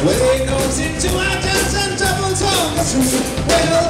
Where comes into our dance and double tongue. Well,